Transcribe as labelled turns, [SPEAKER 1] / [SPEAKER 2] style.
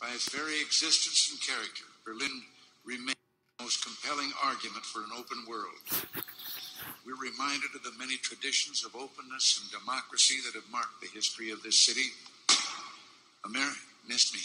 [SPEAKER 1] By its very existence and character, Berlin remains the most compelling argument for an open world. We're reminded of the many traditions of openness and democracy that have marked the history of this city. America missed me.